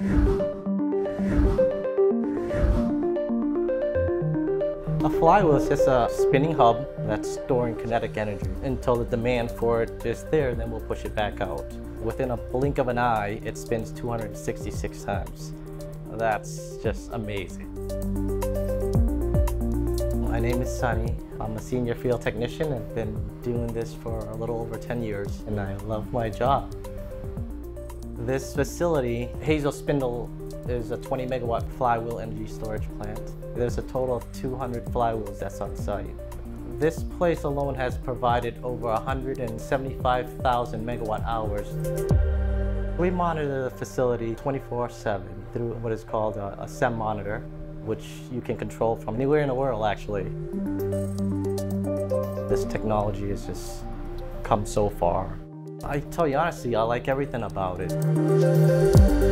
A flywheel is just a spinning hub that's storing kinetic energy. Until the demand for it is there, then we'll push it back out. Within a blink of an eye, it spins 266 times. That's just amazing. My name is Sunny. I'm a senior field technician. I've been doing this for a little over 10 years, and I love my job. This facility, Hazle Spindle, is a 20 megawatt flywheel energy storage plant. There's a total of 200 flywheels that's on site. This place alone has provided over 175,000 megawatt hours. We monitor the facility 24-7 through what is called a, a SEM monitor, which you can control from anywhere in the world actually. This technology has just come so far. I tell you honestly, I like everything about it.